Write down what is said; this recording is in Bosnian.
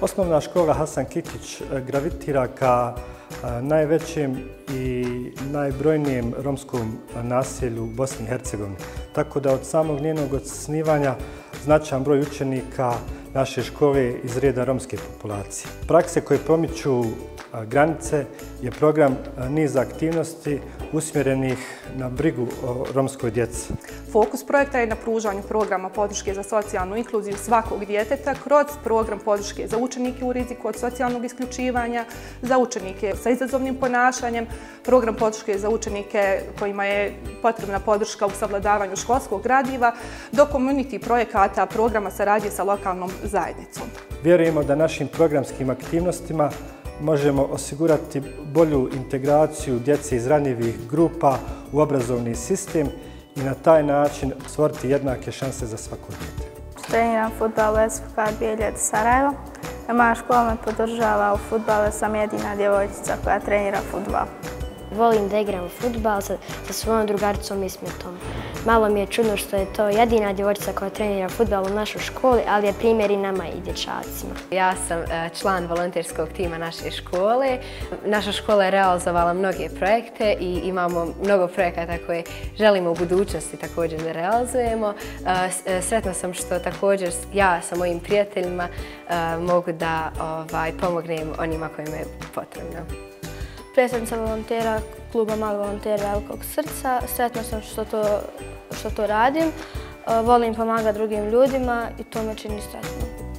Osnovna škola Hasan Kikić e, gravitira ka e, najvećem i najbrojnijem romskom naselju u Bosni i Hercegovini. Tako da od samog njenog osnivanja značajan broj učenika naše škole iz reda romske populacije. Prakse koje promiču e, granice je program niza aktivnosti usmjerenih na brigu o romskoj djeci. Fokus projekta je na pružanju programa podrške za socijalnu inkluziju svakog djeteta kroz program podrške za učenike u riziku od socijalnog isključivanja, za učenike sa izazovnim ponašanjem, program podrške za učenike kojima je potrebna podrška u savladavanju školskog gradiva, do community projekata programa saradnje sa lokalnom zajednicom. Vjerujemo da našim programskim aktivnostima možemo osigurati bolju integraciju djece iz ranjivih grupa u obrazovni sistem i na taj način stvoriti jednake šanse za svako djete. Treniram futbal u SFK Bijeljed Sarajevo. Moja škola me podržava u futbalu, sam jedina djevojčica koja trenira futbal. Volim da igram futbal sa, sa svojom drugaricom Ismetom. Malo mi je čudno što je to jedina djevojčica koja trenira futbal u našoj školi, ali je primjer i nama i dječacima. Ja sam e, član volonterskog tima naše škole. Naša škola je realizovala mnoge projekte i imamo mnogo projekata koje želimo u budućnosti također da realizujemo. E, e, sretna sam što također ja sa mojim prijateljima mogu da ovaj, pomognem onima kojima je potrebno predstavnica volontera kluba Mali volontera Velikog srca. Sretna sam što to, što to radim. E, volim pomagati drugim ljudima i to me čini sretno.